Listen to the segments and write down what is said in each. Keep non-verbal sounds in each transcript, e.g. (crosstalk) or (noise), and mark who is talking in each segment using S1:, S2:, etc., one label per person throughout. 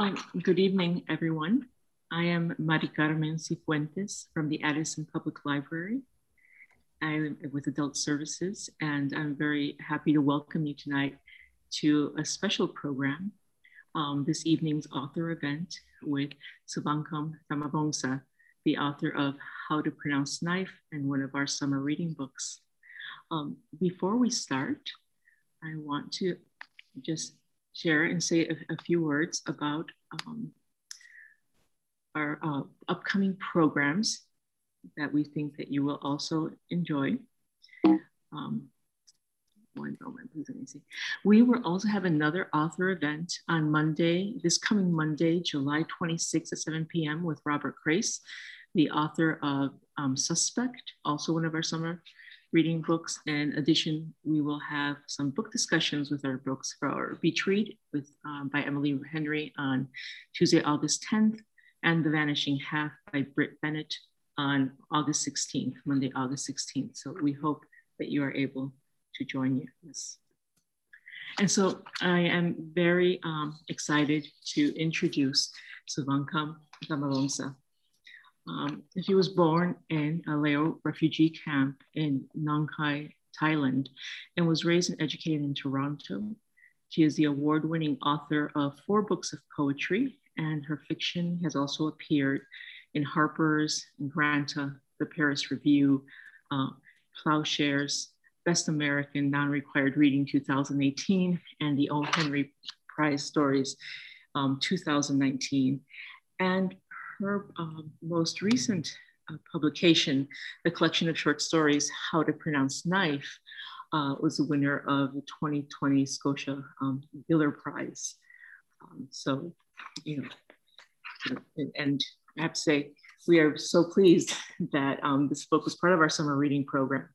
S1: Um, good evening, everyone. I am Mari Carmen Cifuentes from the Addison Public Library. I'm with Adult Services, and I'm very happy to welcome you tonight to a special program, um, this evening's author event with Souvankham Thammavongsa, the author of How to Pronounce Knife and one of our summer reading books. Um, before we start, I want to just share and say a, a few words about um, our uh, upcoming programs that we think that you will also enjoy. Um, one moment, please let me see. We will also have another author event on Monday, this coming Monday, July 26th at 7 p.m. with Robert Crais, the author of um, Suspect, also one of our summer reading books. In addition, we will have some book discussions with our books for our beach read with, um, by Emily Henry on Tuesday, August 10th, and The Vanishing Half by Brit Bennett on August 16th, Monday, August 16th. So we hope that you are able to join us. And so I am very um, excited to introduce Souvankham Thammavongsa. Um, she was born in a Lao refugee camp in Nong Khai, Thailand, and was raised and educated in Toronto. She is the award winning author of four books of poetry, and her fiction has also appeared in Harper's, Granta, the Paris Review, uh, Ploughshares, Best American Non Required Reading 2018, and the O. Henry Prize Stories um, 2019. And her um, most recent uh, publication, the collection of short stories, How to Pronounce Knife, uh, was the winner of the 2020 Scotia um, Giller Prize. Um, so, you know, and, and, I have to say, we are so pleased that um, this book was part of our summer reading program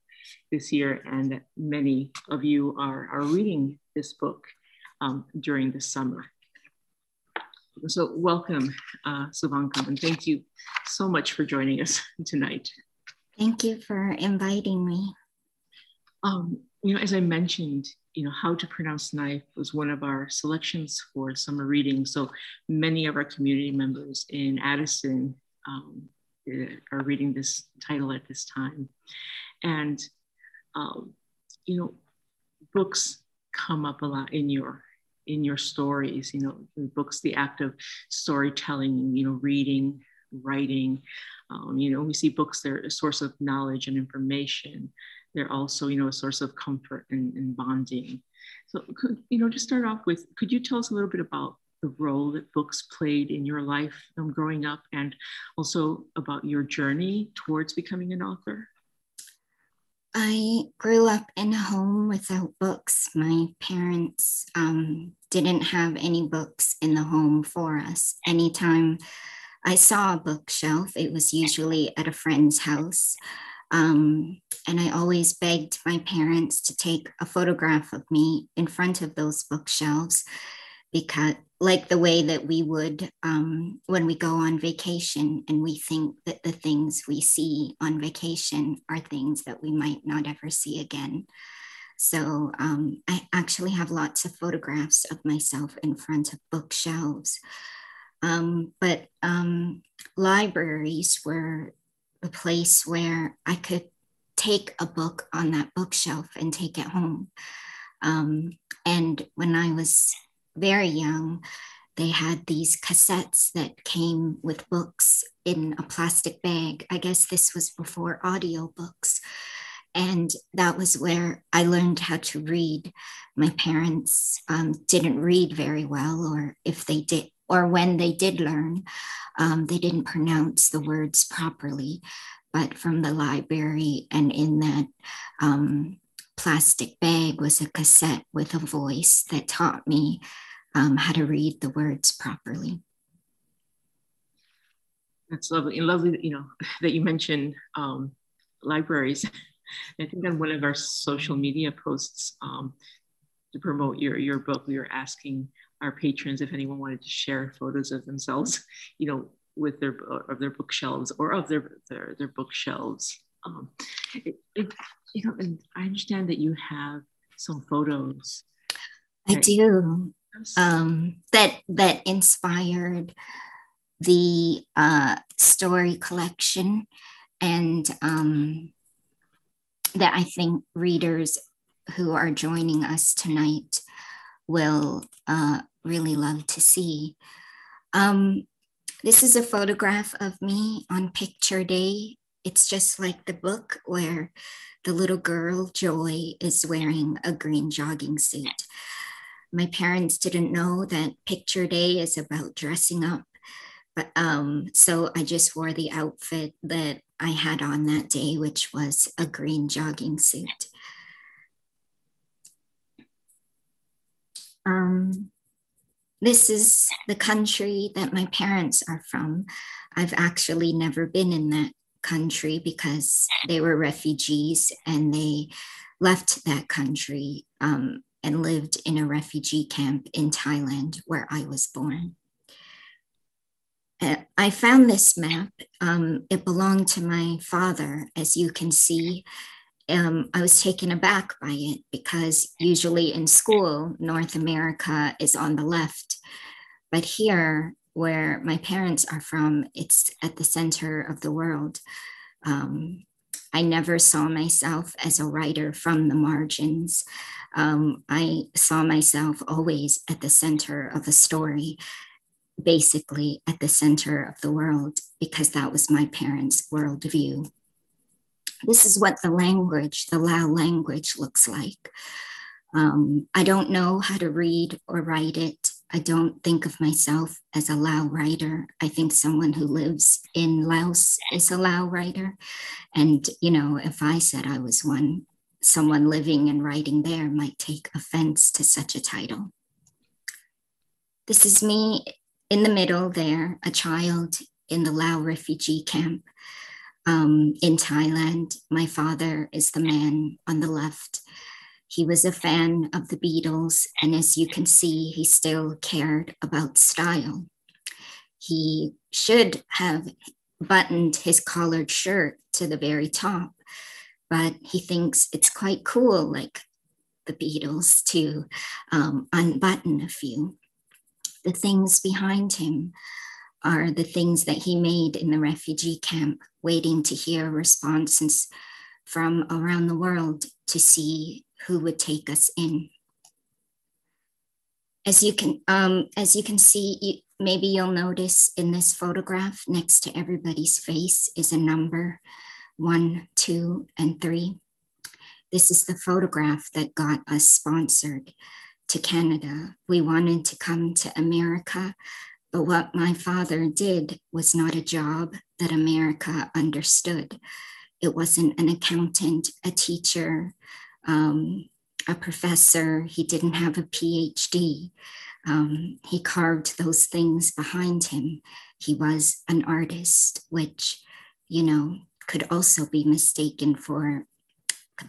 S1: this year, and many of you are, are reading this book um, during the summer. So welcome, uh, Souvankham, and thank you so much for joining us tonight.
S2: Thank you for inviting me.
S1: Um, you know, as I mentioned, you know, how to pronounce knife was one of our selections for summer reading. So many of our community members in Addison um, eh, are reading this title at this time. And, um, you know, books come up a lot in your in your stories you know books the act of storytelling you know reading writing um, you know we see books they're a source of knowledge and information. They're also you know a source of comfort and, and bonding. So could you know just start off with could you tell us a little bit about the role that books played in your life um, growing up and also about your journey towards becoming an author
S2: I grew up in a home without books. My parents um, didn't have any books in the home for us. Anytime I saw a bookshelf, it was usually at a friend's house. Um, and I always begged my parents to take a photograph of me in front of those bookshelves because like the way that we would um, when we go on vacation and we think that the things we see on vacation are things that we might not ever see again. So um, I actually have lots of photographs of myself in front of bookshelves. Um, but um, libraries were a place where I could take a book on that bookshelf and take it home. Um, and when I was very young, they had these cassettes that came with books in a plastic bag. I guess this was before audiobooks. And that was where I learned how to read. My parents um, didn't read very well, or if they did, or when they did learn, um, they didn't pronounce the words properly. But from the library and in that um, plastic bag was a cassette with a voice that taught me um, how to read the words properly.
S1: That's lovely. And lovely, you know, (laughs) that you mentioned um, libraries. (laughs) I think on one of our social media posts um, to promote your, your book, we were asking our patrons if anyone wanted to share photos of themselves, (laughs) you know, with their of their bookshelves or of their their, their bookshelves. Um, it, it, you know, and I understand that you have some photos.
S2: I do um, that that inspired the uh, story collection, and um, that I think readers who are joining us tonight will uh, really love to see. Um, this is a photograph of me on picture day. It's just like the book where the little girl, Joy, is wearing a green jogging suit. My parents didn't know that picture day is about dressing up. But um, so I just wore the outfit that I had on that day, which was a green jogging suit. Um, this is the country that my parents are from. I've actually never been in that country because they were refugees and they left that country um, and lived in a refugee camp in Thailand where I was born. Uh, I found this map. Um, it belonged to my father, as you can see. Um, I was taken aback by it because usually in school, North America is on the left. But here, where my parents are from, it's at the center of the world. Um, I never saw myself as a writer from the margins. Um, I saw myself always at the center of a story basically at the center of the world because that was my parents' worldview. This is what the language, the Lao language, looks like. Um, I don't know how to read or write it. I don't think of myself as a Lao writer. I think someone who lives in Laos is a Lao writer. And, you know, if I said I was one, someone living and writing there might take offense to such a title. This is me in the middle there, a child in the Lao refugee camp um, in Thailand. My father is the man on the left. He was a fan of the Beatles, and as you can see, he still cared about style. He should have buttoned his collared shirt to the very top, but he thinks it's quite cool, like the Beatles, to um, unbutton a few the things behind him are the things that he made in the refugee camp, waiting to hear responses from around the world to see who would take us in. As you can, um, as you can see, you, maybe you'll notice in this photograph next to everybody's face is a number one, two, and three. This is the photograph that got us sponsored to Canada. We wanted to come to America, but what my father did was not a job that America understood. It wasn't an accountant, a teacher, um, a professor. He didn't have a PhD. Um, he carved those things behind him. He was an artist, which, you know, could also be mistaken for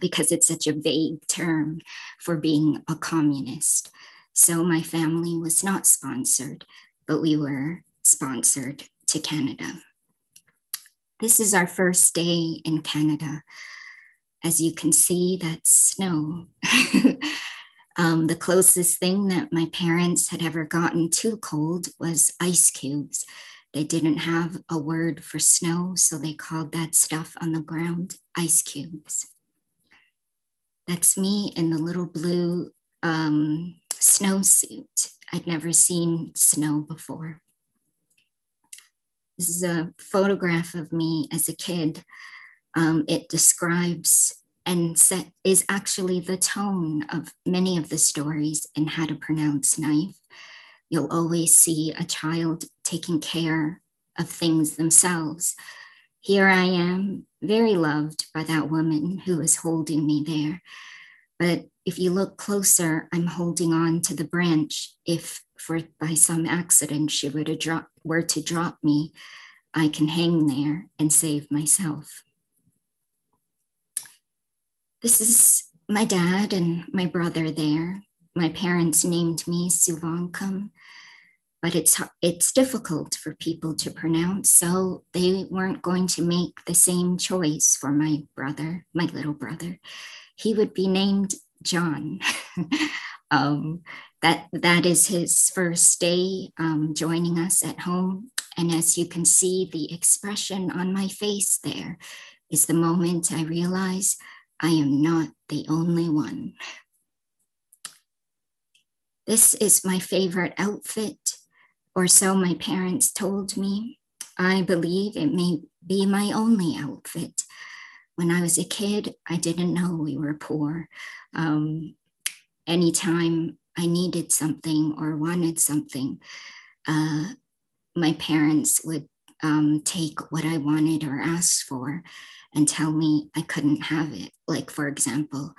S2: because it's such a vague term for being a communist. So my family was not sponsored, but we were sponsored to Canada. This is our first day in Canada. As you can see, that's snow. (laughs) um, the closest thing that my parents had ever gotten too cold was ice cubes. They didn't have a word for snow, so they called that stuff on the ground ice cubes. That's me in the little blue um, snowsuit. I'd never seen snow before. This is a photograph of me as a kid. Um, it describes and set, is actually the tone of many of the stories in How to Pronounce Knife. You'll always see a child taking care of things themselves. Here I am very loved by that woman who is holding me there. But if you look closer, I'm holding on to the branch. If for by some accident she were to drop were to drop me, I can hang there and save myself. This is my dad and my brother there. My parents named me Souvankham but it's it's difficult for people to pronounce so they weren't going to make the same choice for my brother my little brother he would be named john (laughs) um, that that is his first day um, joining us at home. And as you can see, the expression on my face there is the moment I realize I am not the only one. This is my favorite outfit, or so my parents told me. I believe it may be my only outfit. When I was a kid, I didn't know we were poor. Um, anytime I needed something or wanted something, uh, my parents would um, take what I wanted or asked for and tell me I couldn't have it. Like, for example,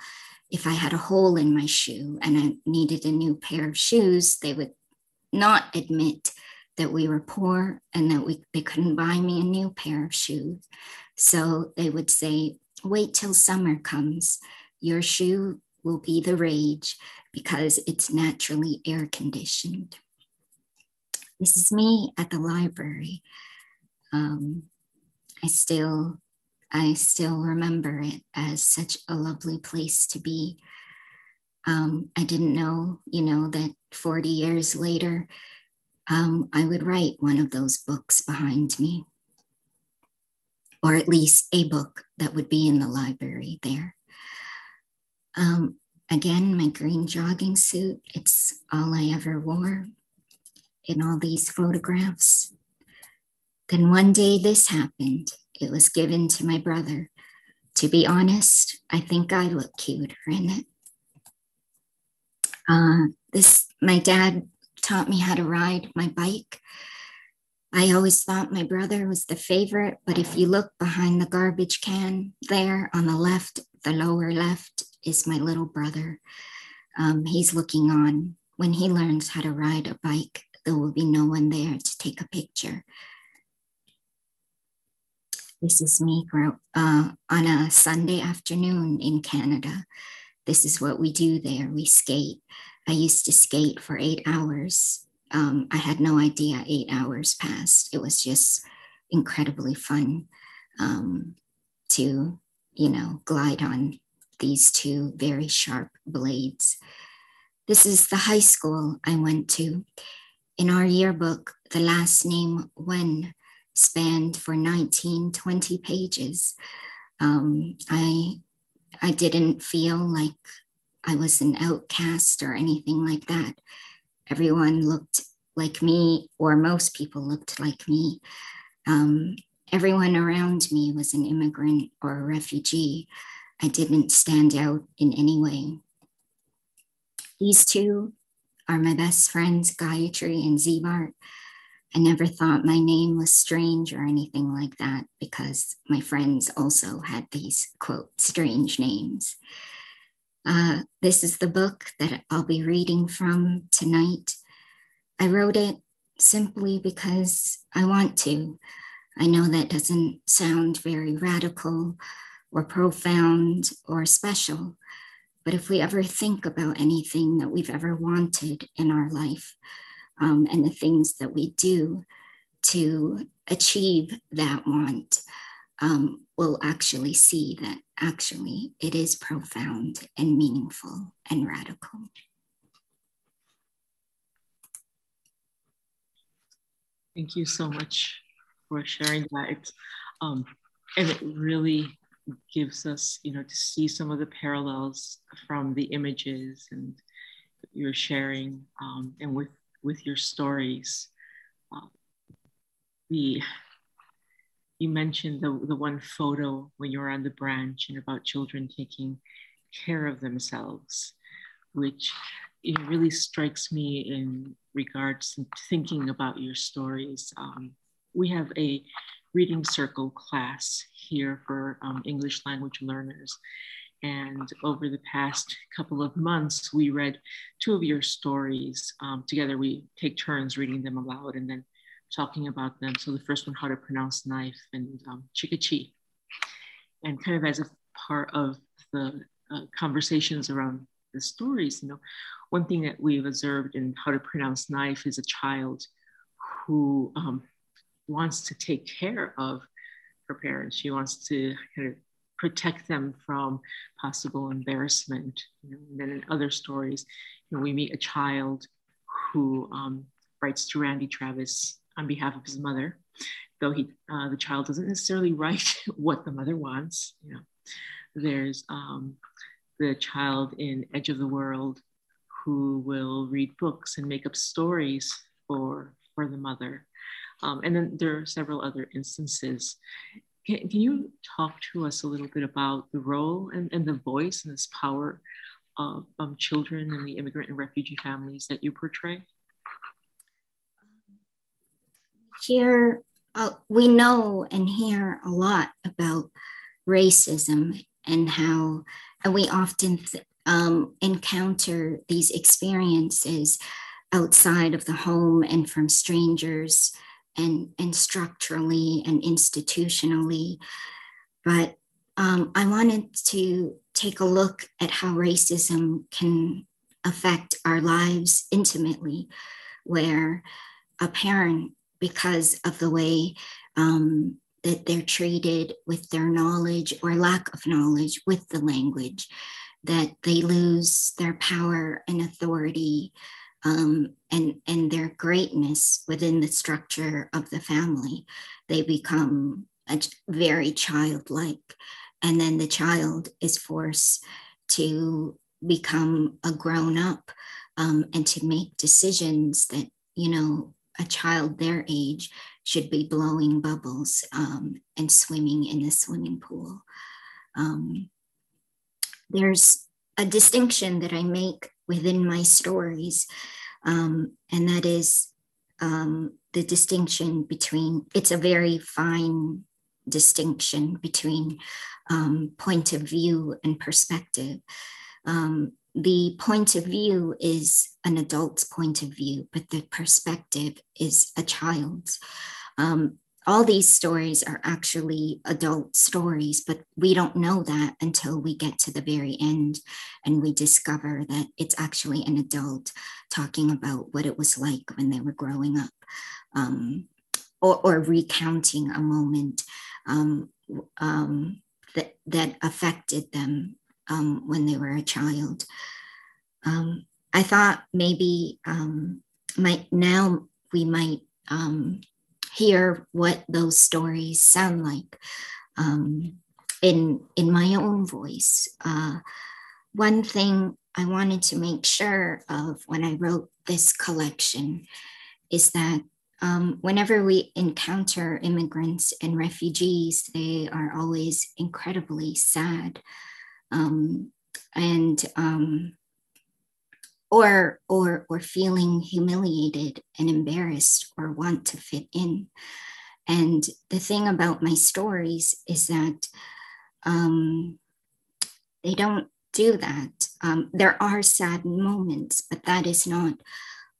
S2: if I had a hole in my shoe and I needed a new pair of shoes, they would not admit that we were poor and that we, they couldn't buy me a new pair of shoes. So they would say, wait till summer comes. Your shoe will be the rage because it's naturally air conditioned. This is me at the library. Um, I still, I still remember it as such a lovely place to be. Um, I didn't know, you know, that 40 years later, um, I would write one of those books behind me, or at least a book that would be in the library there. Um, Again, my green jogging suit, it's all I ever wore in all these photographs. Then one day this happened. It was given to my brother. To be honest, I think I look cuter in it. Uh, this, my dad taught me how to ride my bike. I always thought my brother was the favorite, but if you look behind the garbage can there on the left, the lower left, is my little brother. Um, he's looking on. When he learns how to ride a bike, there will be no one there to take a picture. This is me uh, on a Sunday afternoon in Canada. This is what we do there. We skate. I used to skate for eight hours. Um, I had no idea eight hours passed. It was just incredibly fun um, to, you know, glide on these two very sharp blades. This is the high school I went to. In our yearbook, the last name Wen spanned for 19, 20 pages. Um, I, I didn't feel like I was an outcast or anything like that. Everyone looked like me, or most people looked like me. Um, everyone around me was an immigrant or a refugee. I didn't stand out in any way. These two are my best friends, Gayatri and Zebart. I never thought my name was strange or anything like that because my friends also had these quote strange names. Uh, this is the book that I'll be reading from tonight. I wrote it simply because I want to. I know that doesn't sound very radical or profound or special. But if we ever think about anything that we've ever wanted in our life um, and the things that we do to achieve that want, um, we'll actually see that actually it is profound and meaningful and radical.
S1: Thank you so much for sharing that. Um, and it really gives us, you know, to see some of the parallels from the images and you're sharing um, and with with your stories. Uh, the you mentioned the, the one photo when you were on the branch and about children taking care of themselves, which it really strikes me in regards to thinking about your stories. Um, we have a reading circle class here for um, English language learners. And over the past couple of months, we read two of your stories um, together. We take turns reading them aloud and then talking about them. So the first one, how to pronounce knife and um, Chick-a-Chee. And kind of as a part of the uh, conversations around the stories, you know, one thing that we've observed in how to pronounce knife is a child who um, wants to take care of her parents. She wants to kind of protect them from possible embarrassment. You know, and then in other stories, you know, we meet a child who um, writes to Randy Travis on behalf of his mother, though he uh, the child doesn't necessarily write (laughs) what the mother wants. You know, there's um, the child in Edge of the World who will read books and make up stories for for the mother. Um, and then there are several other instances. Can, can you talk to us a little bit about the role and, and the voice and this power of children and the immigrant and refugee families that you portray?
S2: Here, uh, we know and hear a lot about racism and how and we often th- um, encounter these experiences outside of the home and from strangers and, and structurally and institutionally. But um, I wanted to take a look at how racism can affect our lives intimately, where a parent, because of the way um, that they're treated with their knowledge or lack of knowledge with the language, that they lose their power and authority um, and, and their greatness within the structure of the family. They become a, very childlike. And then the child is forced to become a grown up um, and to make decisions that, you know, a child their age should be blowing bubbles um, and swimming in the swimming pool. Um, there's a distinction that I make within my stories, um, and that is um, the distinction between, it's a very fine distinction between um, point of view and perspective. Um, the point of view is an adult's point of view, but the perspective is a child's. All these stories are actually adult stories, but we don't know that until we get to the very end and we discover that it's actually an adult talking about what it was like when they were growing up um, or, or, recounting a moment um, um, that, that affected them um, when they were a child. Um, I thought maybe um, might now we might hear what those stories sound like um, in in my own voice. Uh, one thing I wanted to make sure of when I wrote this collection is that um, whenever we encounter immigrants and refugees, they are always incredibly sad. Um, and um, or or or feeling humiliated and embarrassed or want to fit in. And the thing about my stories is that um, they don't do that. Um, there are sad moments but that is not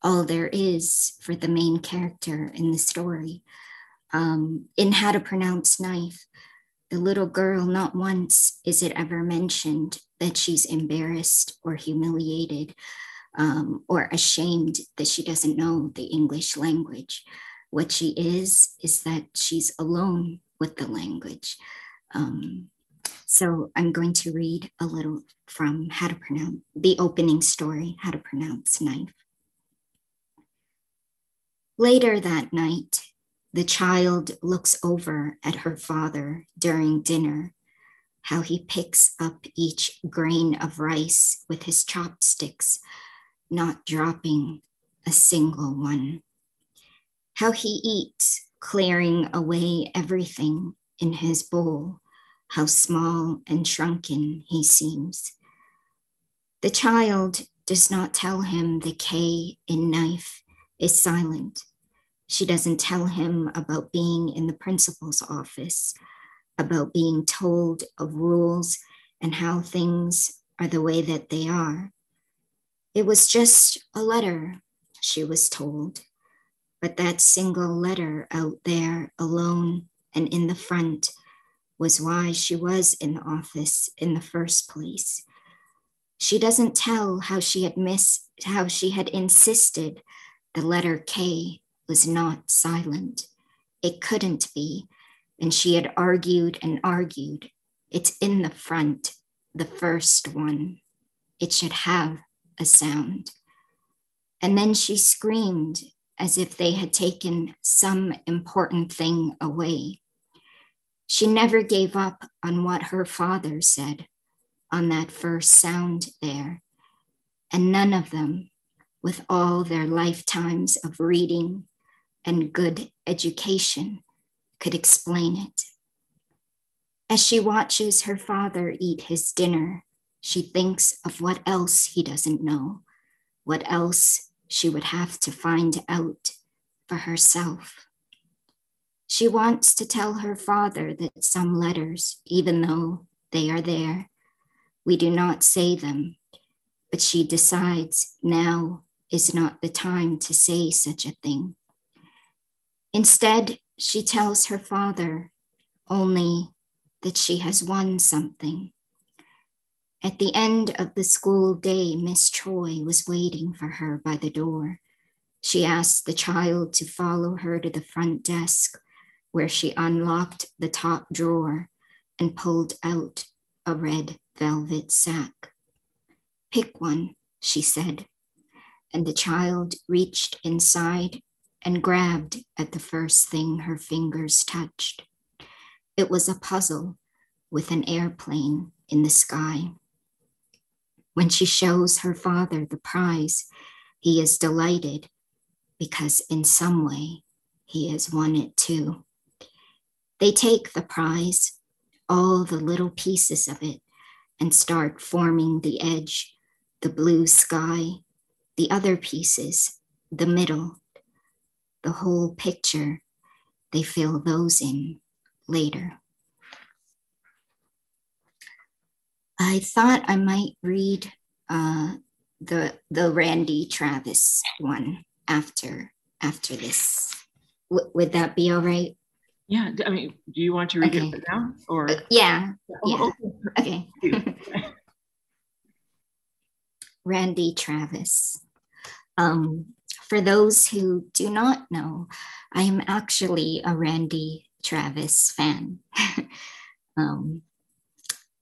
S2: all there is for the main character in the story. Um, in how to pronounce knife the little girl not once is it ever mentioned that she's embarrassed or humiliated um, or ashamed that she doesn't know the English language. What she is, is that she's alone with the language. Um, so I'm going to read a little from how to pronounce the opening story, how to pronounce knife. Later that night, the child looks over at her father during dinner, how he picks up each grain of rice with his chopsticks not dropping a single one. How he eats, clearing away everything in his bowl, how small and shrunken he seems. The child does not tell him the K in knife is silent. She doesn't tell him about being in the principal's office, about being told of rules and how things are the way that they are. It was just a letter, she was told. But that single letter out there alone and in the front was why she was in the office in the first place. She doesn't tell how she had missed, how she had insisted the letter K was not silent. It couldn't be. And she had argued and argued It's in the front, the first one. It should have a sound. And then she screamed as if they had taken some important thing away. She never gave up on what her father said on that first sound there, and none of them, with all their lifetimes of reading and good education, could explain it. As she watches her father eat his dinner, she thinks of what else he doesn't know, what else she would have to find out for herself. She wants to tell her father that some letters, even though they are there, we do not say them, but she decides now is not the time to say such a thing. Instead, she tells her father only that she has won something. At the end of the school day, Miss Choi was waiting for her by the door. She asked the child to follow her to the front desk, where she unlocked the top drawer and pulled out a red velvet sack. Pick one, she said, and the child reached inside and grabbed at the first thing her fingers touched. It was a puzzle with an airplane in the sky. When she shows her father the prize, he is delighted because in some way he has won it too. They take the prize, all the little pieces of it, and start forming the edge, the blue sky, the other pieces, the middle, the whole picture. They fill those in later. I thought I might read uh, the the Randy Travis one after after this. W- would that be all right?
S1: Yeah. I mean, do you want to read
S2: Okay.
S1: it now or?
S2: Uh, yeah.
S1: Oh,
S2: Okay.
S1: okay. (laughs)
S2: Randy Travis. Um, for those who do not know, I am actually a Randy Travis fan. (laughs) um,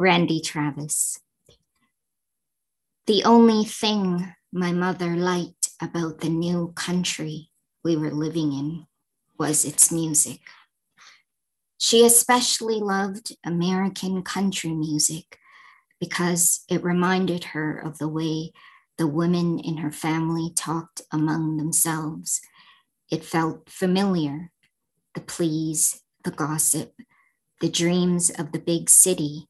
S2: Randy Travis. The only thing my mother liked about the new country we were living in was its music. She especially loved American country music because it reminded her of the way the women in her family talked among themselves. It felt familiar the pleas, the gossip, the dreams of the big city,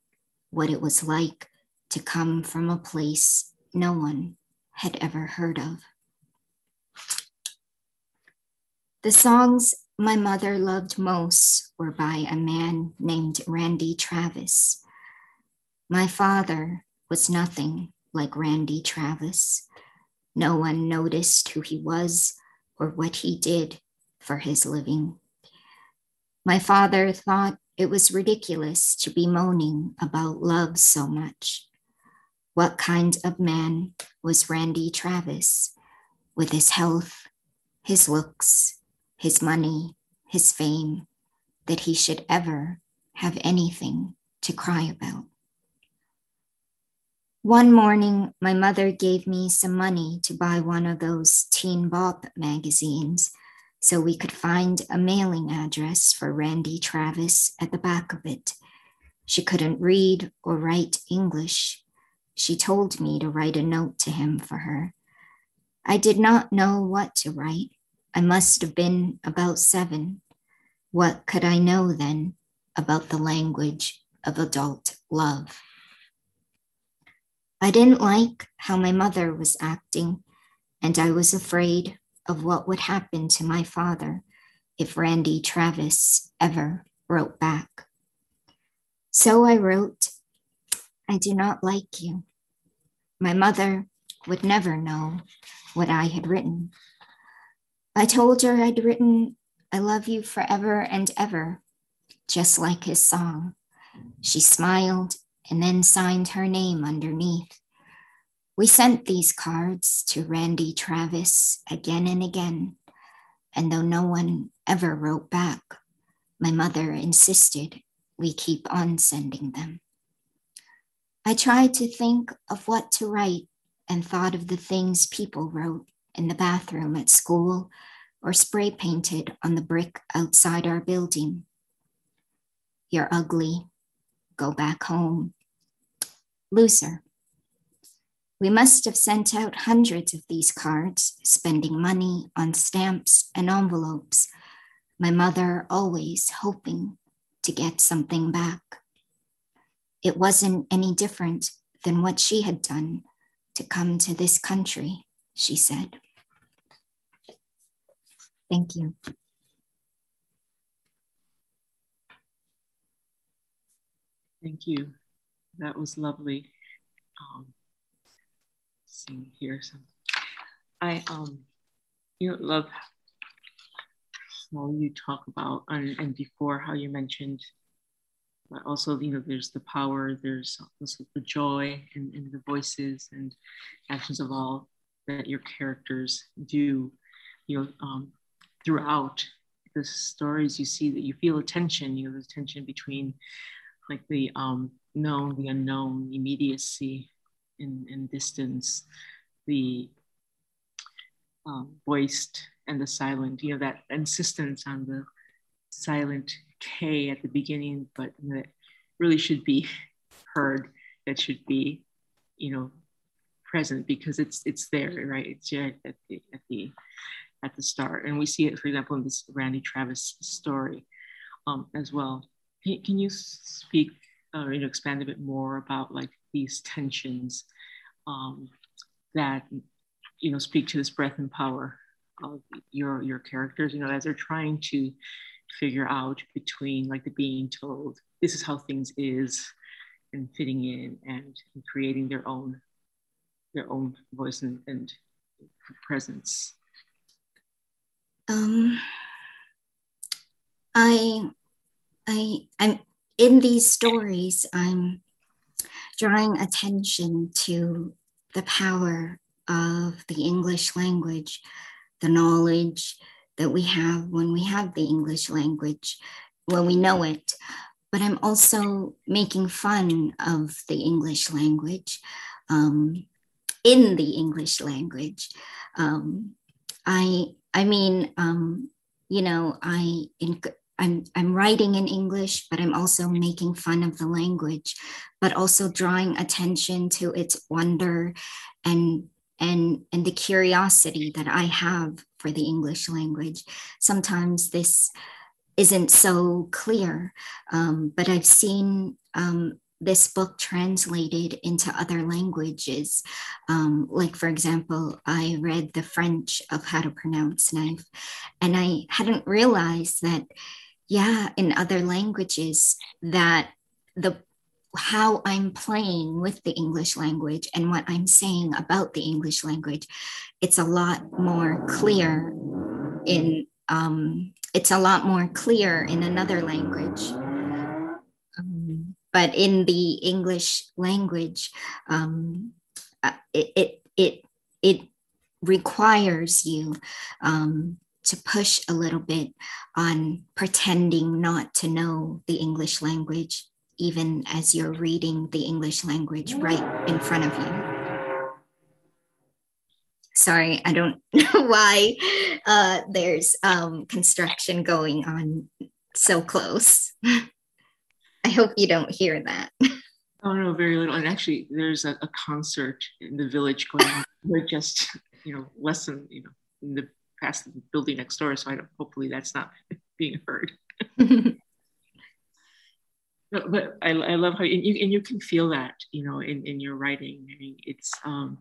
S2: what it was like to come from a place no one had ever heard of. The songs my mother loved most were by a man named Randy Travis. My father was nothing like Randy Travis. No one noticed who he was or what he did for his living. My father thought it was ridiculous to be moaning about love so much. What kind of man was Randy Travis with his health, his looks, his money, his fame, that he should ever have anything to cry about? One morning, my mother gave me some money to buy one of those Teen Bop magazines so we could find a mailing address for Randy Travis at the back of it. She couldn't read or write English. She told me to write a note to him for her. I did not know what to write. I must have been about seven. What could I know then about the language of adult love? I didn't like how my mother was acting, and I was afraid of what would happen to my father if Randy Travis ever wrote back. So I wrote, I do not like you. My mother would never know what I had written. I told her I'd written, I love you forever and ever, just like his song. She smiled and then signed her name underneath. We sent these cards to Randy Travis again and again, and though no one ever wrote back, my mother insisted we keep on sending them. I tried to think of what to write and thought of the things people wrote in the bathroom at school or spray painted on the brick outside our building. You're ugly. Go back home. Loser. We must have sent out hundreds of these cards, spending money on stamps and envelopes, my mother always hoping to get something back. It wasn't any different than what she had done to come to this country, she said. Thank you.
S1: Thank you. That was lovely. Um, seeing here some. I um, you know, love how you talk about and, and before how you mentioned but also you know there's the power there's also the joy and, in the voices and actions of all that your characters do you know um, throughout the stories you see that you feel a tension you know the tension between like the um, known the unknown immediacy and, and distance the um, voiced and the silent you know that insistence on the silent K at the beginning, but that really should be heard, that should be, you know, present because it's it's there, right? It's at the at the at the start, and we see it, for example, in this Randy Travis story um, as well. Can, can you speak or you know expand a bit more about like these tensions um, that you know speak to this breadth and power of your your characters? You know, as they're trying to figure out between like the being told this is how things is and fitting in and, and creating their own their own voice and, and presence
S2: um i i i'm in these stories i'm drawing attention to the power of the english language the knowledge that we have when we have the English language, when we know it. But I'm also making fun of the English language um, in the English language. Um, I I mean, um, you know, I in, I'm I'm writing in English, but I'm also making fun of the language, but also drawing attention to its wonder and and and the curiosity that I have for the English language. Sometimes this isn't so clear, um, but I've seen um, this book translated into other languages. Um, like, for example, I read the French of How to Pronounce Knife, and I hadn't realized that, yeah, in other languages, that the how I'm playing with the English language and what I'm saying about the English language, it's a lot more clear in um, it's a lot more clear in another language. Um, but in the English language, um, uh, it, it it it requires you um, to push a little bit on pretending not to know the English language even as you're reading the English language right in front of you. Sorry, I don't (laughs) know why uh, there's um, construction going on so close. (laughs) I hope you don't hear that. (laughs)
S1: Oh no, very little. And actually, there's a, a concert in the village going on. We're just, you know, less than, you know, in the past the building next door. So I don't, hopefully that's not (laughs) being heard. (laughs) but I, I love how and you, and you can feel that you know in, in your writing I mean, it's um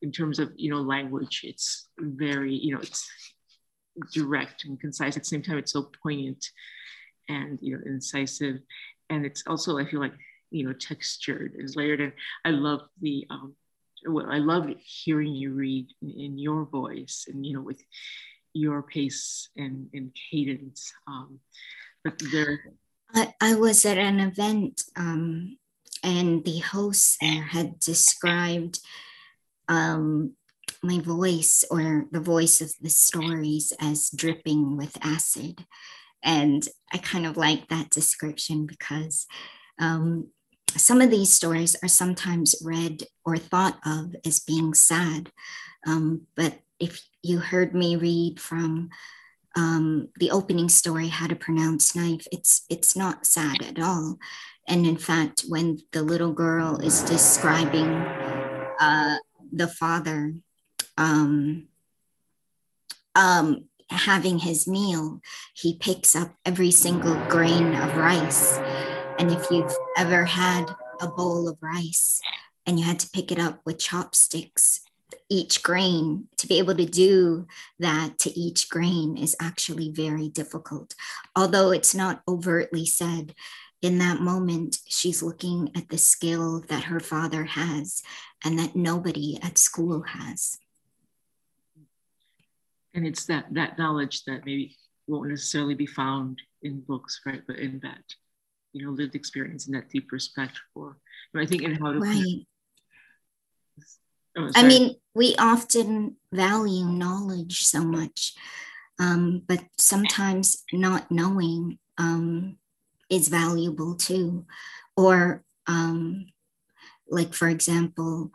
S1: in terms of you know language it's very you know it's direct and concise at the same time it's so poignant and you know incisive and it's also i feel like you know textured and layered and i love the um well i love hearing you read in, in your voice and you know with your pace and, and cadence um but there
S2: I, I was at an event um, and the host there had described um, my voice or the voice of the stories as dripping with acid. And I kind of like that description because um, some of these stories are sometimes read or thought of as being sad. Um, but if you heard me read from um, the opening story, How to Pronounce Knife, it's, it's not sad at all. And in fact, when the little girl is describing uh, the father um, um, having his meal, he picks up every single grain of rice. And if you've ever had a bowl of rice and you had to pick it up with chopsticks, each grain, to be able to do that to each grain is actually very difficult. Although it's not overtly said, in that moment, she's looking at the skill that her father has and that nobody at school has.
S1: And it's that that knowledge that maybe won't necessarily be found in books, right? But in that, you know, lived experience and that deep respect for. I think in how to.
S2: Right. Oh, I mean, we often value knowledge so much, um, but sometimes not knowing um, is valuable too. Or, um, like, for example,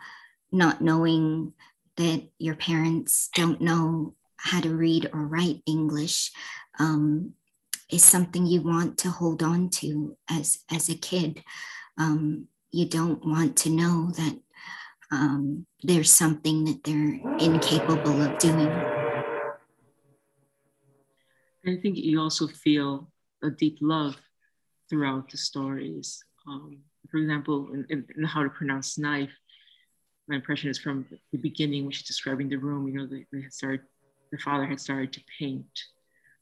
S2: not knowing that your parents don't know how to read or write English um, is something you want to hold on to as, as a kid. Um, you don't want to know that um, there's something that they're incapable of doing.
S1: I think you also feel a deep love throughout the stories. Um, for example, in, in, in, How to Pronounce Knife, my impression is from the beginning, when she's describing the room, you know, they, they had started, the father had started to paint.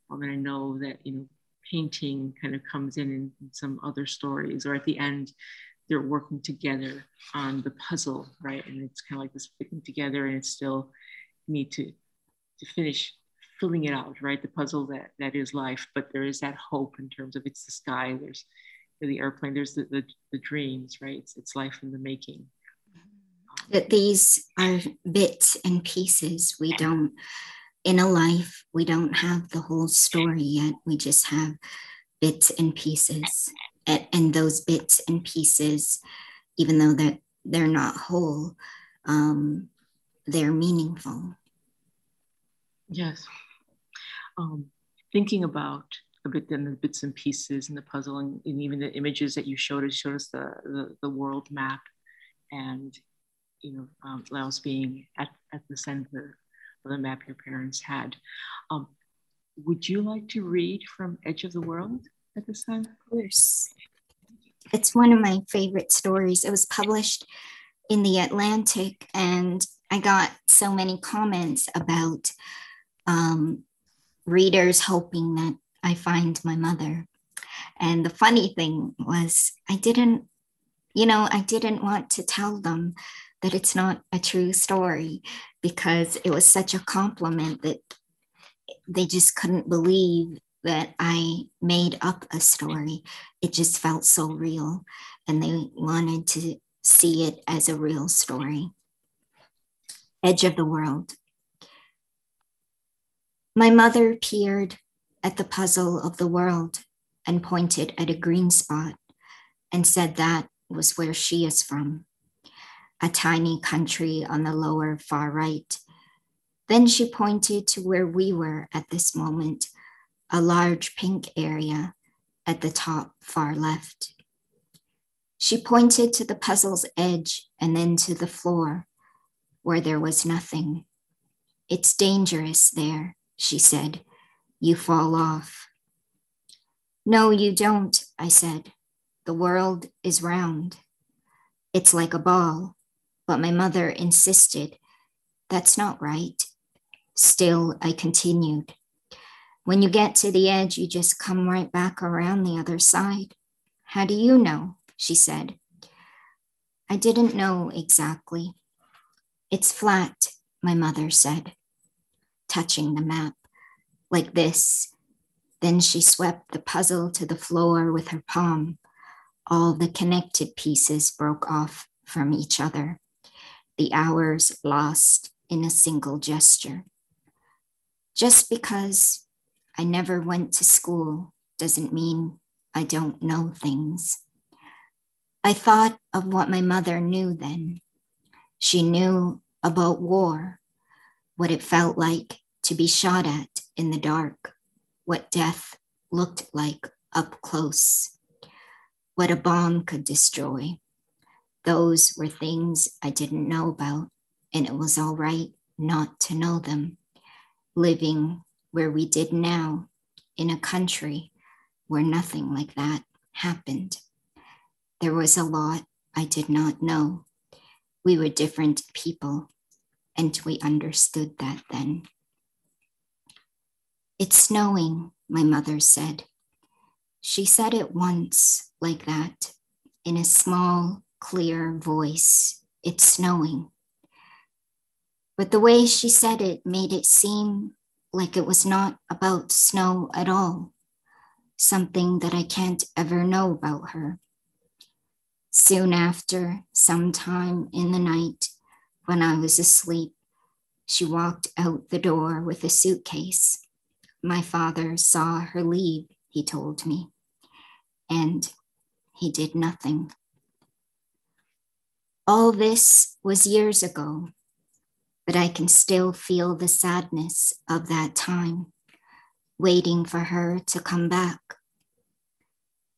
S1: Um, and I know that, you know, painting kind of comes in, in in some other stories, or at the end, they're working together on the puzzle, right? And it's kind of like this fitting together, and it's still need to to finish filling it out, right? The puzzle that that is life, but there is that hope in terms of it's the sky, there's the airplane, there's the, the, the dreams, right? It's, it's life in the making.
S2: That these are bits and pieces. We don't, in a life, we don't have the whole story yet. We just have bits and pieces. And, those bits and pieces, even though that they're, they're not whole, um, they're meaningful.
S1: Yes um, thinking about a bit then the bits and pieces and the puzzle and, and, even the images that you showed us showed us the, the, the world map and you know um, Laos being at, at the center the map your parents had. Um, would you like to read from Edge of the World at this time?
S2: Of course. It's one of my favorite stories. It was published in the Atlantic and I got so many comments about um, readers hoping that I find my mother. And the funny thing was, I didn't, you know, I didn't want to tell them that it's not a true story because it was such a compliment that they just couldn't believe that I made up a story. It just felt so real. And they wanted to see it as a real story. Edge of the World. My mother peered at the puzzle of the world and pointed at a green spot and said that was where she is from, a tiny country on the lower far right. Then she pointed to where we were at this moment, a large pink area at the top far left. She pointed to the puzzle's edge and then to the floor where there was nothing. It's dangerous there, she said. You fall off. No, you don't, I said. The world is round. It's like a ball. But my mother insisted. That's not right. Still, I continued. When you get to the edge, you just come right back around the other side. How do you know? She said. I didn't know exactly. It's flat, my mother said touching the map like this. Then she swept the puzzle to the floor with her palm. All the connected pieces broke off from each other, the hours lost in a single gesture. Just because I never went to school doesn't mean I don't know things. I thought of what my mother knew then. She knew about war, what it felt like to be shot at in the dark, what death looked like up close, what a bomb could destroy. Those were things I didn't know about, and it was all right not to know them. Living where we did now, in a country where nothing like that happened. There was a lot I did not know. We were different people, and we understood that then. It's snowing, my mother said. She said it once like that in a small, clear voice. It's snowing. But the way she said it made it seem like it was not about snow at all, something that I can't ever know about her. Soon after, sometime in the night, when I was asleep, she walked out the door with a suitcase. My father saw her leave, he told me, and he did nothing. All this was years ago, but I can still feel the sadness of that time, waiting for her to come back.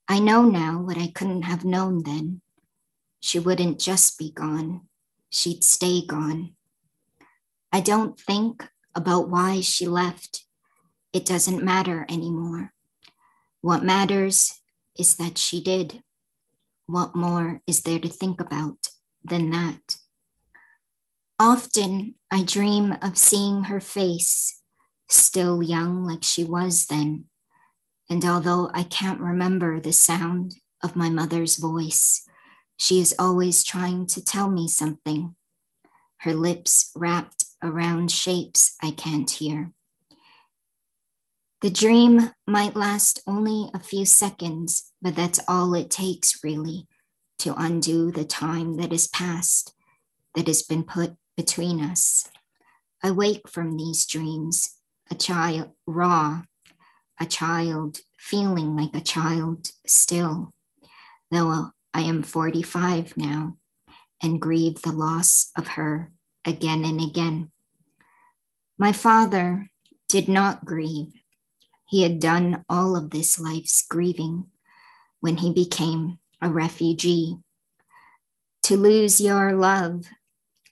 S2: I know now what I couldn't have known then. She wouldn't just be gone, she'd stay gone. I don't think about why she left it doesn't matter anymore. What matters is that she did. What more is there to think about than that? Often I dream of seeing her face, still young like she was then. And although I can't remember the sound of my mother's voice, she is always trying to tell me something, her lips wrapped around shapes I can't hear. The dream might last only a few seconds, but that's all it takes, really, to undo the time that is past, that has been put between us. I wake from these dreams, a child, raw, a child, feeling like a child still, though I am 45 now and grieve the loss of her again and again. My father did not grieve he had done all of this life's grieving when he became a refugee. To lose your love,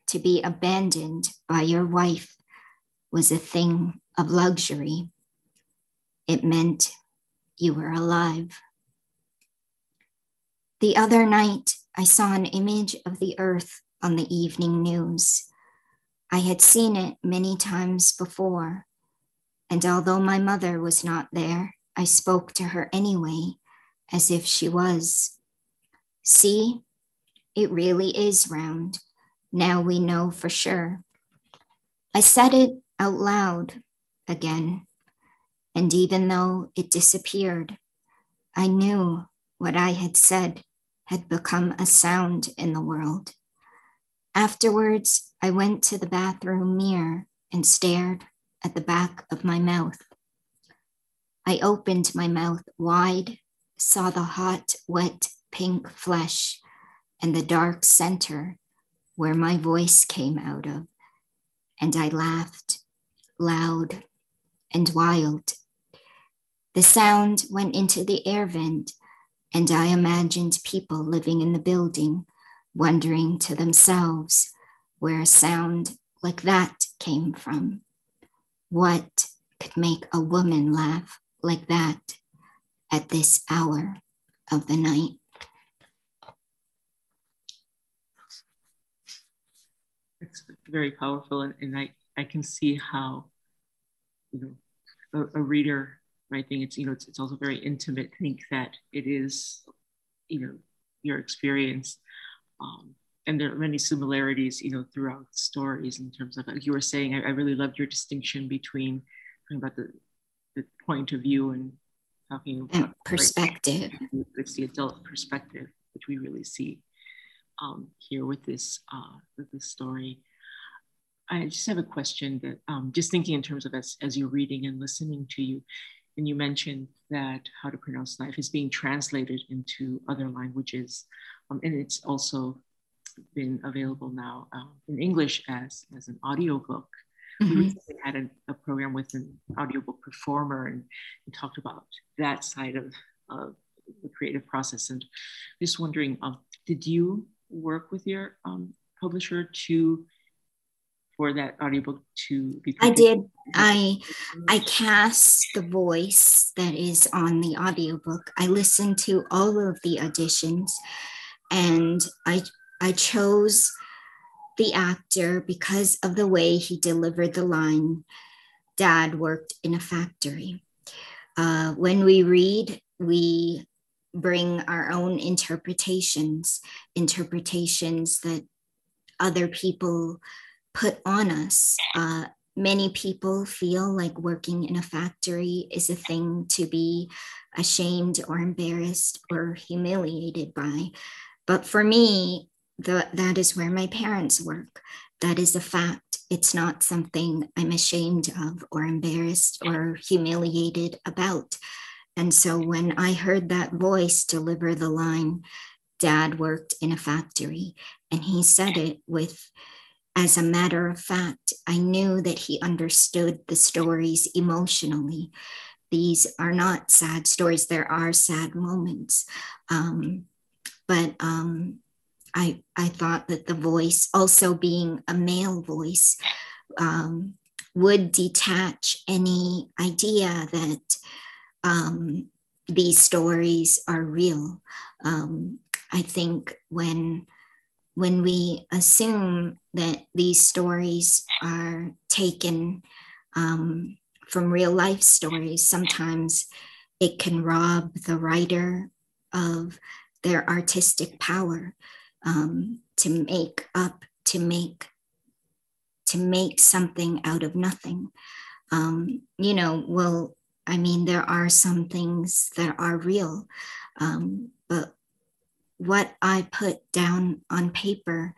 S2: to be abandoned by your wife, was a thing of luxury. It meant you were alive. The other night, I saw an image of the earth on the evening news. I had seen it many times before, and although my mother was not there, I spoke to her anyway, as if she was. See, it really is round. Now we know for sure. I said it out loud again, and even though it disappeared, I knew what I had said had become a sound in the world. Afterwards, I went to the bathroom mirror and stared at the back of my mouth. I opened my mouth wide, saw the hot, wet pink flesh and the dark center where my voice came out of, and I laughed loud and wild. The sound went into the air vent, and I imagined people living in the building wondering to themselves where a sound like that came from. What could make a woman laugh like that at this hour of the night?
S1: It's very powerful, and, and I, I can see how you know a, a reader think it's you know it's, it's also very intimate think that it is you know your experience um, and there are many similarities, you know, throughout stories in terms of, like you were saying, I, I really loved your distinction between talking about the, the point of view and talking about
S2: perspective.
S1: Right? It's the adult perspective, which we really see um, here with this uh, with this story. I just have a question that um, just thinking in terms of as, as you're reading and listening to you, and you mentioned that how to pronounce knife is being translated into other languages. Um, and it's also been available now um, in English as, as an audiobook. Mm-hmm. We recently had a, a, program with an audiobook performer and, and talked about that side of, of the creative process. And just wondering, um, did you work with your um, publisher to for that audiobook to be
S2: i did. I i cast the voice that is on the audiobook. I listened to all of the auditions and i i chose the actor because of the way he delivered the line dad worked in a factory. Uh, when we read we bring our own interpretations interpretations that other people put on us. Uh, many people feel like working in a factory is a thing to be ashamed or embarrassed or humiliated by. But for me, the, that is where my parents work. That is a fact. It's not something I'm ashamed of or embarrassed or humiliated about. And so when I heard that voice deliver the line, Dad worked in a factory, and he said it with as a matter of fact, I knew that he understood the stories emotionally. These are not sad stories, there are sad moments. Um, but um, I, I thought that the voice, also being a male voice, um, would detach any idea that um, these stories are real. Um, I think when when we assume that these stories are taken um, from real life stories, sometimes it can rob the writer of their artistic power um, to make up, to make to make something out of nothing. Um, you know, well, I mean, there are some things that are real, um, but what I put down on paper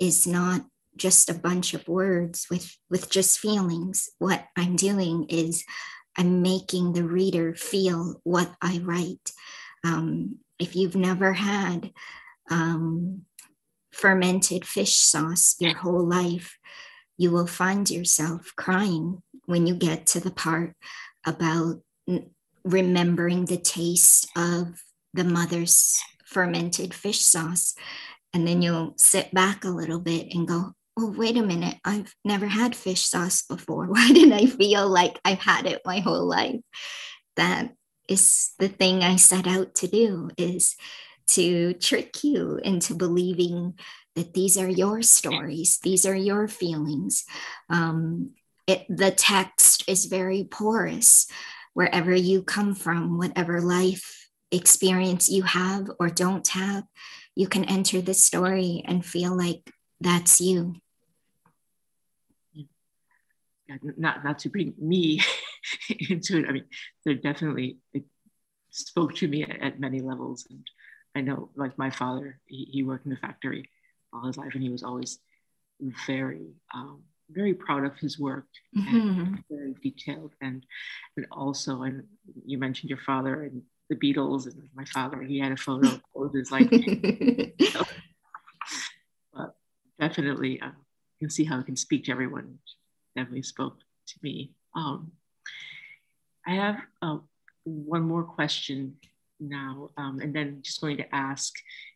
S2: is not just a bunch of words with, with just feelings. What I'm doing is I'm making the reader feel what I write. Um, if you've never had um, fermented fish sauce your whole life, you will find yourself crying when you get to the part about remembering the taste of the mother's fermented fish sauce. And then you'll sit back a little bit and go, oh, wait a minute, I've never had fish sauce before. (laughs) Why did I feel like I've had it my whole life? That is the thing I set out to do is to trick you into believing that these are your stories, these are your feelings. Um, it, the text is very porous wherever you come from, whatever life experience you have or don't have, you can enter the story and feel like that's you.
S1: Yeah, not not to bring me (laughs) into it. I mean, there definitely it spoke to me at, at, many levels, and I know, like my father, he, he, worked in the factory all his life, and he was always very um, very proud of his work mm-hmm. and very detailed and and also and you mentioned your father and the Beatles and my father. He had a photo of his like. (laughs) but definitely, uh, you can see how it can speak to everyone. Definitely spoke to me. Um, I have uh, one more question now, um, and then just going to ask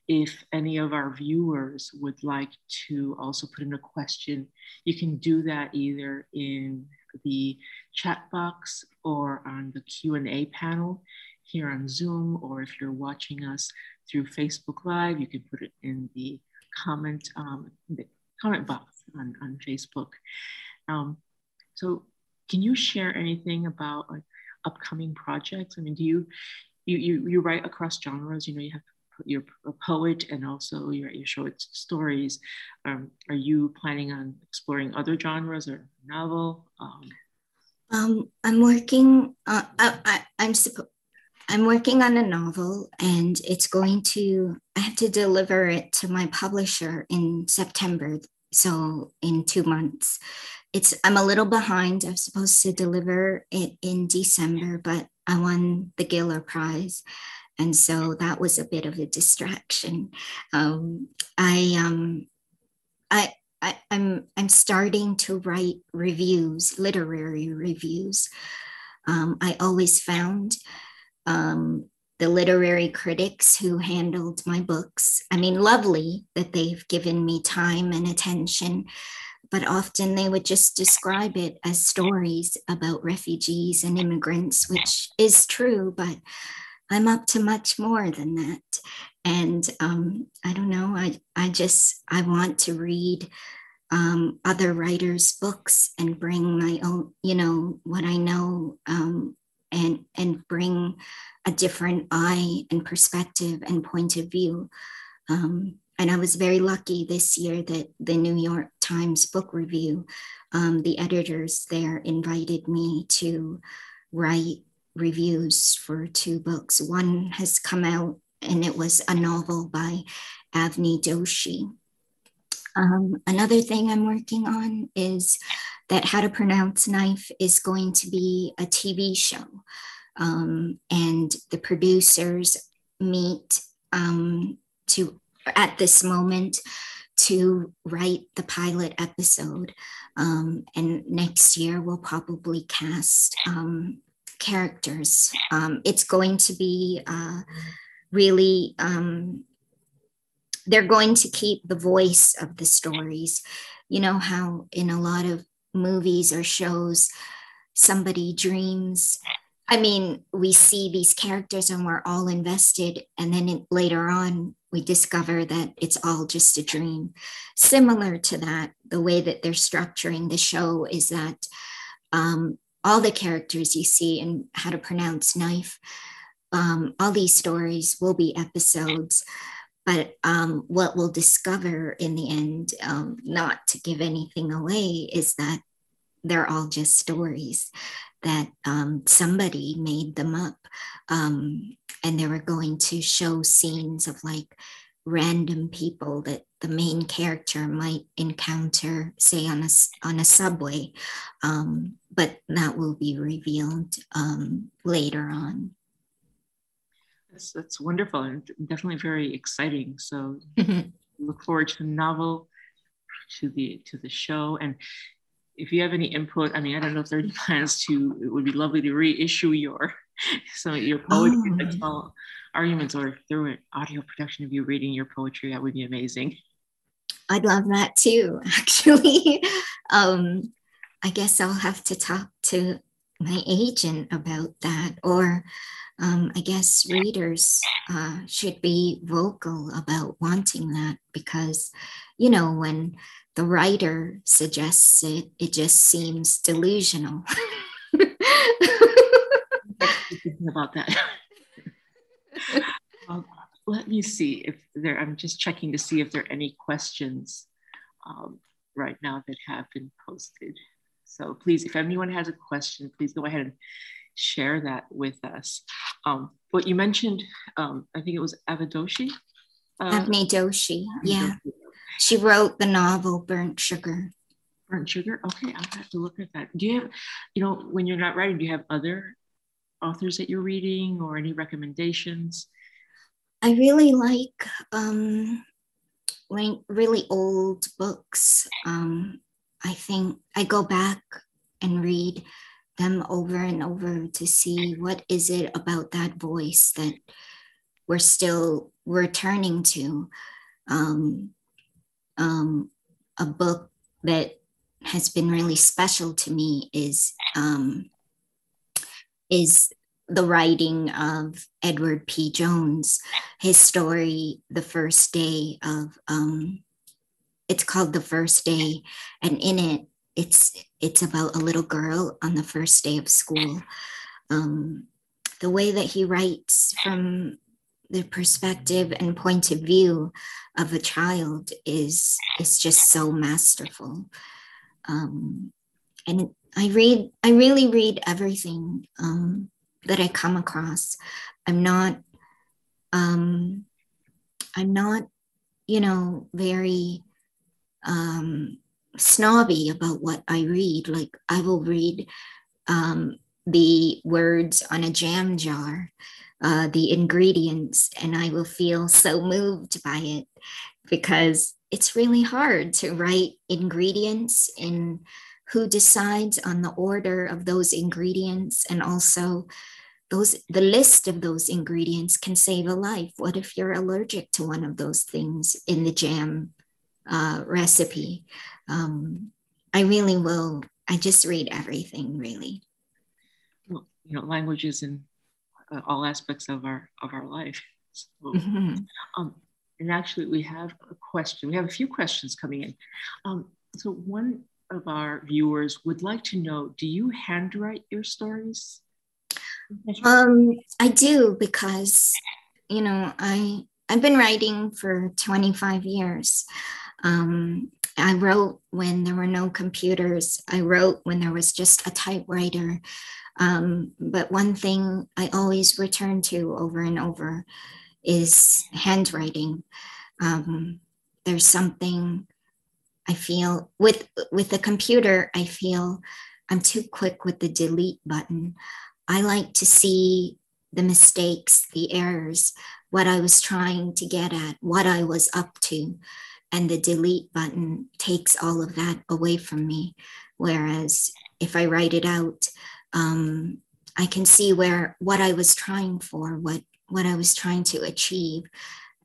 S1: if any of our viewers would like to also put in a question. You can do that either in the chat box or on the Q&A panel here on Zoom, or if you're watching us through Facebook Live, you can put it in the comment, um, the comment box on, on Facebook. Um, so can you share anything about like upcoming projects? I mean, do you, you, you, you write across genres, you know, you have you're a poet and also you write your short stories. Um, are you planning on exploring other genres or novel? Um,
S2: um, I'm working. Uh, I, I, I'm supposed. I'm working on a novel and it's going to, I have to deliver it to my publisher in September. So in two months. It's, I'm a little behind. I'm supposed to deliver it in December, but I won the Giller Prize. and so that was a bit of a distraction. Um, I, um, I, I, I'm I'm starting to write reviews, literary reviews. Um, I always found um, the literary critics who handled my books. I mean, lovely that they've given me time and attention, but often they would just describe it as stories about refugees and immigrants, which is true, but I'm up to much more than that. And um, I don't know, I, I just, I want to read um, other writers' books and bring my own, you know, what I know um, and, and bring a different eye and perspective and point of view. Um, and I was very lucky this year that the New York Times Book Review, um, the editors there invited me to write reviews for two books. One has come out and it was a novel by Avni Doshi. Um, another thing I'm working on is that How to Pronounce Knife is going to be a TV show. Um, and the producers meet um, to at this moment to write the pilot episode. Um, and next year we'll probably cast um, characters. Um, it's going to be uh, really, um, they're going to keep the voice of the stories. You know how in a lot of movies or shows, somebody dreams I mean, we see these characters and we're all invested. And then it, later on, we discover that it's all just a dream. Similar to that, the way that they're structuring the show is that um, all the characters you see in How to Pronounce Knife, um, all these stories will be episodes. But um, what we'll discover in the end, um, not to give anything away, is that they're all just stories that um, somebody made them up. Um, and they were going to show scenes of like random people that the main character might encounter, say on a, on a subway. Um, but that will be revealed um, later on.
S1: That's, that's wonderful and definitely very exciting. So look forward to the novel, to the to the show, and if you have any input, I mean, I don't know if there are any (laughs) plans to, it would be lovely to reissue your, (laughs) some of your poetry, oh. arguments or through an audio production of you reading your poetry, that would be amazing.
S2: I'd love that too, (laughs) actually. um, I guess I'll have to talk to my agent about that, or um, I guess readers uh, should be vocal about wanting that because, you know, when the writer suggests it, it just seems delusional.
S1: about that. (laughs) um, let me see if there, I'm just checking to see if there are any questions um, right now that have been posted. So please, if anyone has a question, please go ahead and share that with us. Um, what you mentioned, um, I think it was Avadoshi.
S2: Uh, Avni Doshi, yeah. She wrote the novel Burnt Sugar.
S1: Burnt Sugar? Okay, I'll have to look at that. Do you have, you know, when you're not writing, do you have other authors that you're reading or any recommendations?
S2: I really like um, like really old books. Um, I think I go back and read them over and over to see what is it about that voice that we're still returning to. Um, um, a book that has been really special to me is um, is the writing of Edward P. Jones, his story, The First Day of, um, it's called The First Day. And in it, it's, it's about a little girl on the first day of school. Um, the way that he writes from the perspective and point of view of a child is is just so masterful um, and i read i really read everything um, that i come across i'm not um, i'm not you know very um, snobby about what i read. Like i will read um, the words on a jam jar uh, the ingredients, and I will feel so moved by it because it's really hard to write ingredients in who decides on the order of those ingredients. And also those the list of those ingredients can save a life. What if you're allergic to one of those things in the jam uh, recipe. Um, i really will i just read everything really.
S1: Well you know languages in uh, all aspects of our of our life. (laughs) So, mm-hmm. um, and actually we have a question we have a few questions coming in. Um, so one of our viewers would like to know do you handwrite your stories?
S2: Um, I do because you know I I've been writing for 25 years. Um, I wrote when there were no computers. I wrote when there was just a typewriter. Um, but one thing I always return to over and over is handwriting. Um, there's something I feel with with the computer. I feel I'm too quick with the delete button. I like to see the mistakes, the errors, what I was trying to get at, what I was up to. And the delete button takes all of that away from me. Whereas if I write it out, um, I can see where what I was trying for, what what I was trying to achieve,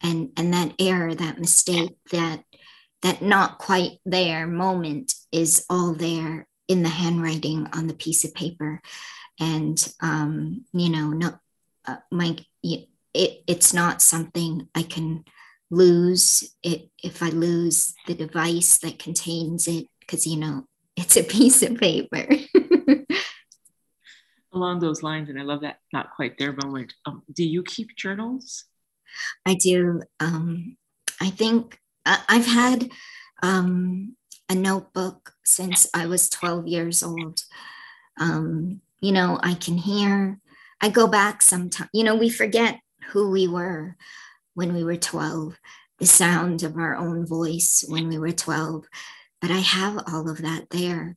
S2: and and that error, that mistake, that that not quite there moment is all there in the handwriting on the piece of paper and um, you know no uh, my it, it's not something i can lose it if i lose the device that contains it because you know (laughs) it's a piece of paper. (laughs)
S1: Along those lines and i love that not quite there moment um, do you keep journals?
S2: I do um, i think uh, i've had um, a notebook since i was 12 years old. Um, you know, I can hear, I go back sometimes, you know, we forget who we were when we were 12, the sound of our own voice when we were 12. But I have all of that there.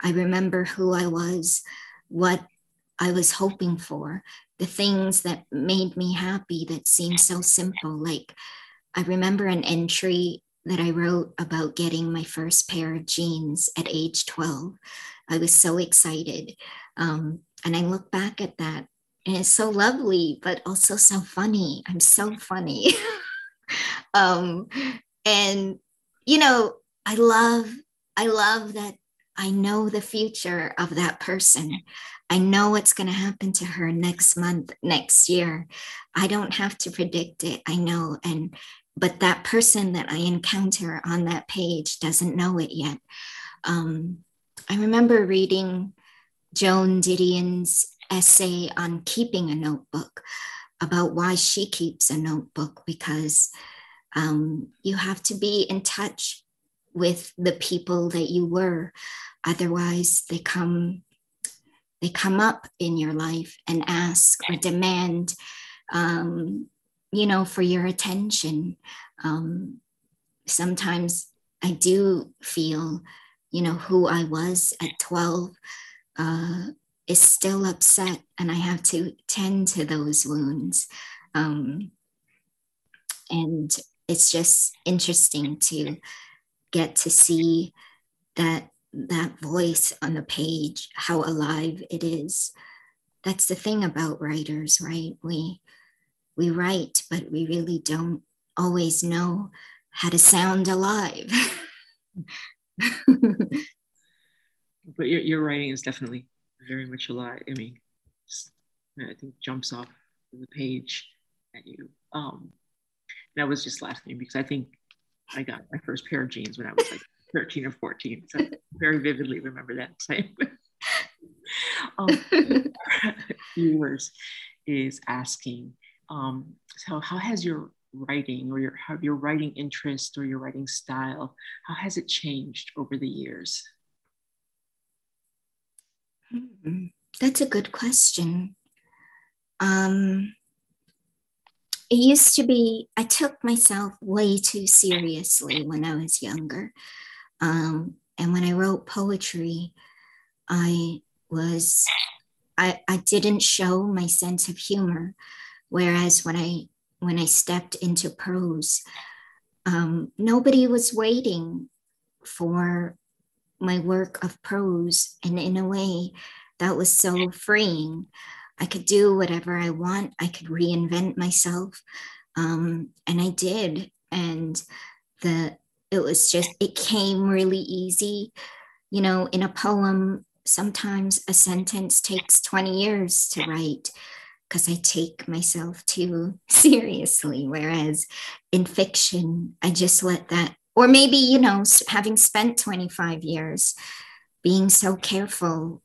S2: I remember who I was, what I was hoping for, the things that made me happy that seemed so simple. Like, I remember an entry that I wrote about getting my first pair of jeans at age 12. I was so excited. Um, and I look back at that and it's so lovely, but also so funny. I'm so funny. (laughs) um, and, you know, I love, I love that I know the future of that person. I know what's going to happen to her next month, next year. I don't have to predict it. I know. And, but that person that I encounter on that page doesn't know it yet. Um, I remember reading Joan Didion's essay on keeping a notebook about why she keeps a notebook because um, you have to be in touch with the people that you were. Otherwise they come they come up in your life and ask or demand um, you know for your attention. Um, sometimes i do feel you know who i was at 12 uh, is still upset and I have to tend to those wounds. Um, and it's just interesting to get to see that that voice on the page, how alive it is. That's the thing about writers, right? We we write, but we really don't always know how to sound alive. (laughs)
S1: but your, your writing is definitely very much alive. I mean, I think jumps off the page at you. Um, and I was just laughing because I think I got my first pair of jeans when I was like (laughs) 13 or 14. So I very vividly remember that (laughs) time. (laughs) um, viewers is asking, um, so how has your writing or your your writing interest or your writing style, how has it changed over the years?
S2: That's a good question. Um, it used to be, I took myself way too seriously when I was younger. Um, and when I wrote poetry, I was, I, I didn't show my sense of humor. Whereas when I when I stepped into prose, um, nobody was waiting for my work of prose. And in a way, that was so freeing. I could do whatever I want, I could reinvent myself. Um, and I did. And the it was just, it came really easy. You know, in a poem, sometimes a sentence takes 20 years to write because I take myself too (laughs) seriously. Whereas in fiction, I just let that, or maybe, you know, having spent 25 years being so careful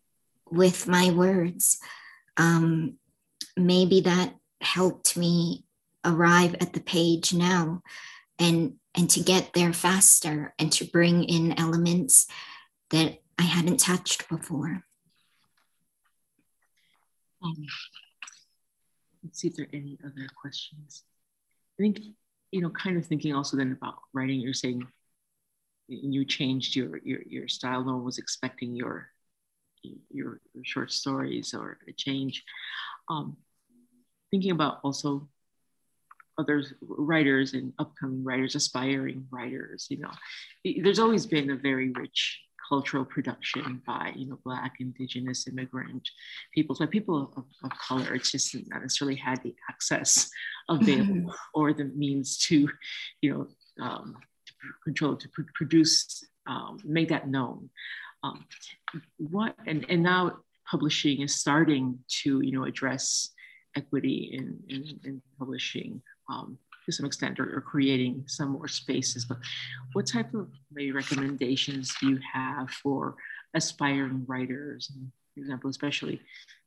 S2: with my words, um, maybe that helped me arrive at the page now and and to get there faster and to bring in elements that I hadn't touched before.
S1: Um, let's see if there are any other questions. I think, you know, kind of thinking also then about writing, you're saying you changed your, your, your style. No one was expecting your, your, your short stories or a change. Um, thinking about also other writers and upcoming writers, aspiring writers, you know, there's always been a very rich cultural production by you know black indigenous immigrant peoples by people of, of color it's just not necessarily had the access available mm-hmm. or the means to you know um, to control to produce um, make that known um, what and, and now publishing is starting to you know address equity in, in, in publishing um, to some extent or, or, creating some more spaces. But what type of maybe recommendations do you have for aspiring writers, and for example, especially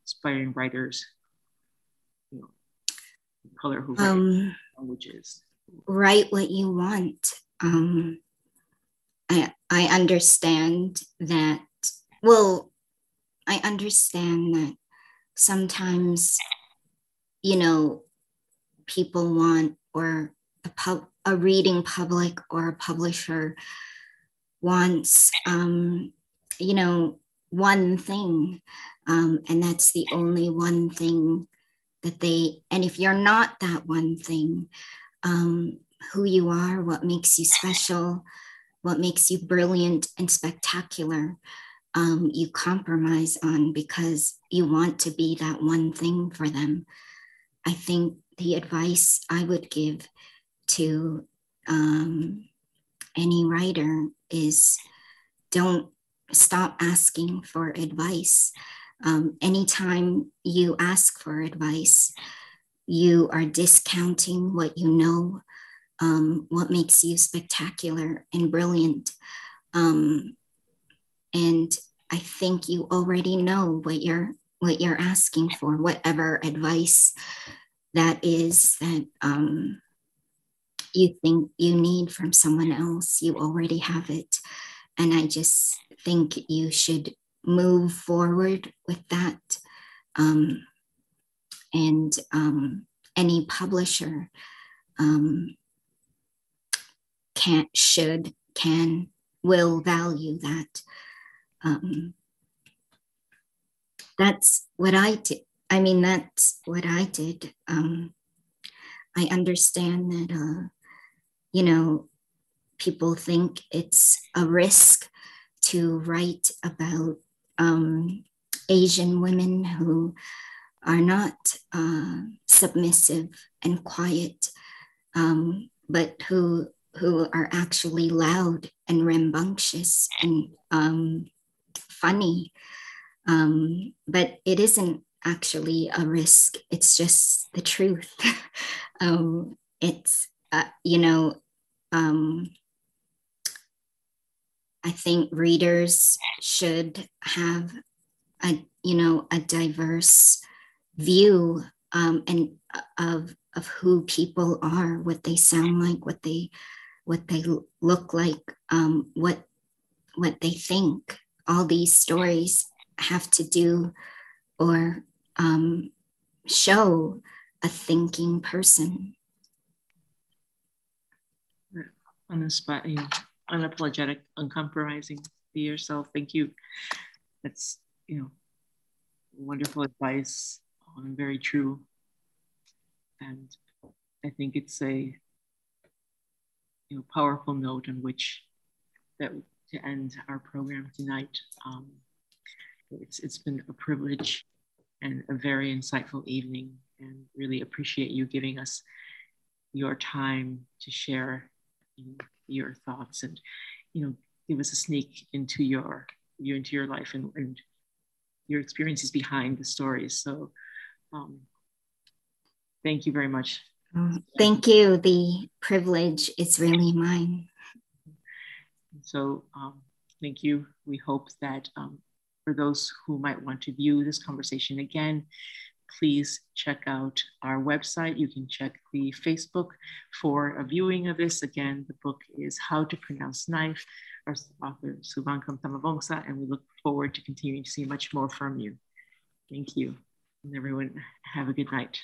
S1: aspiring writers, you know, color who write um, languages?
S2: Write what you want. Um, I I understand that. Well, I understand that sometimes, you know, people want or a, pub, a reading public or a publisher wants, um, you know, one thing. Um, and that's the only one thing that they, and if you're not that one thing, um, who you are, what makes you special, what makes you brilliant and spectacular, um, you compromise on because you want to be that one thing for them. I think the advice I would give to um, any writer is don't stop asking for advice. Um, anytime you ask for advice, you are discounting what you know, um, what makes you spectacular and brilliant. Um, and I think you already know what you're what you're asking for, whatever advice that is that um, you think you need from someone else. You already have it. And I just think you should move forward with that. Um, and um, any publisher um, can, should, can, will value that. Um, that's what I did. I mean, that's what I did. Um, I understand that, uh, you know, people think it's a risk to write about um, Asian women who are not uh, submissive and quiet, um, but who who are actually loud and rambunctious and um, funny. Um, but it isn't actually a risk. It's just the truth. (laughs) um, it's, uh, you know, um, I think readers should have a, you know, a diverse view um, and uh, of of who people are, what they sound like, what they what they look like, um, what what they think. All these stories have to do or um, show a thinking person.
S1: On the spot, yeah. unapologetic, uncompromising. Be yourself. Thank you. That's you know wonderful advice. Um, very true. and I think it's a you know, powerful note on which that to end our program tonight. Um, it's, it's been a privilege and a very insightful evening and really appreciate you giving us your time to share your thoughts and you know give us a sneak into your you into your life and, and your experiences behind the stories. So um, thank you very much.
S2: Thank you. The privilege is really mine.
S1: So um, thank you. We hope that um, for those who might want to view this conversation again please check out our website. You can check the Facebook for a viewing of this. Again, the book is How to Pronounce Knife, our author Souvankham Thammavongsa, and we look forward to continuing to see much more from you. Thank you. And everyone, have a good night.